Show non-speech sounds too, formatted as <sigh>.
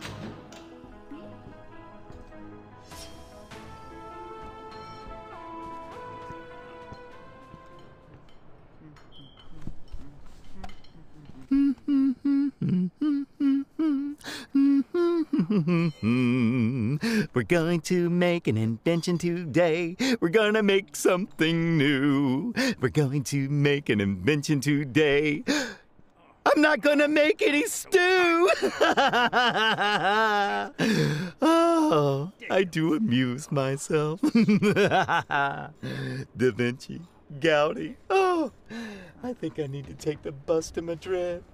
<laughs> We're going to make an invention today. We're gonna make something new. We're going to make an invention today. I'm not gonna make any stew. <laughs> oh, I do amuse myself. <laughs> da Vinci, Gaudi. Oh, I think I need to take the bus to Madrid.